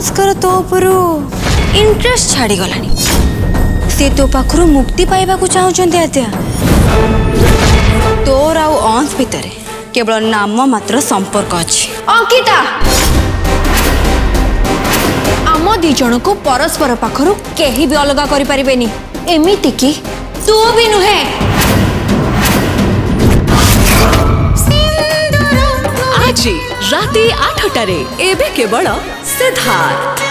संस्कार तो इंटरेस्ट छाड़ी गला से तो पाखरो मुक्ति पाइबा को चाहौचंत आत्या तोर आउ अंश भीतर केवल नाम मात्र संपर्क अछि अंकिता आमो दि जण को परस्पर पाखरो केही भी अलग करि परिबेनी एमिति कि तू भी नहे आजी राती आठ टारे एबे केवल सिद्धार्थ